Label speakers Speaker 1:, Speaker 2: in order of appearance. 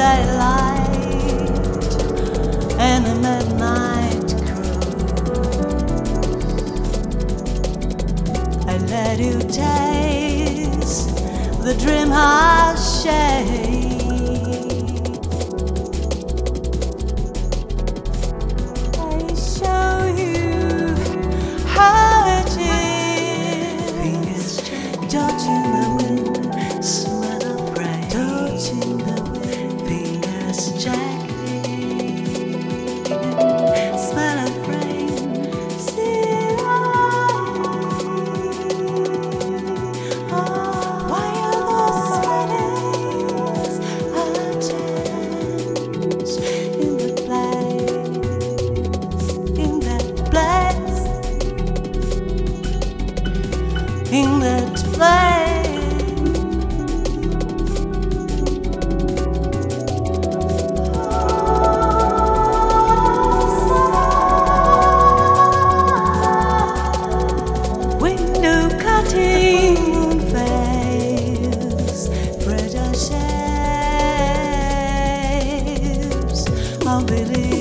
Speaker 1: daylight and a midnight cruise. I let you taste the dream I shade. believe.